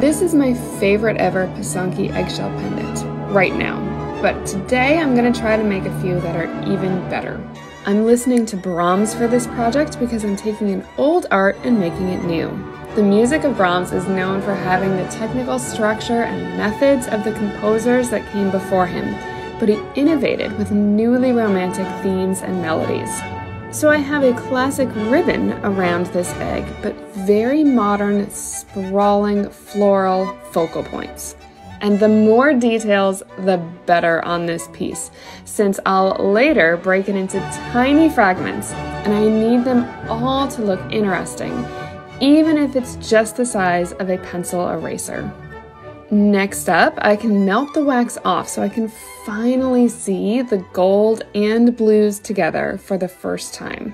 This is my favorite ever Pisanki eggshell pendant, right now. But today I'm gonna try to make a few that are even better. I'm listening to Brahms for this project because I'm taking an old art and making it new. The music of Brahms is known for having the technical structure and methods of the composers that came before him, but he innovated with newly romantic themes and melodies. So I have a classic ribbon around this egg, but very modern, sprawling, floral focal points. And the more details, the better on this piece, since I'll later break it into tiny fragments, and I need them all to look interesting, even if it's just the size of a pencil eraser. Next up, I can melt the wax off so I can finally see the gold and blues together for the first time.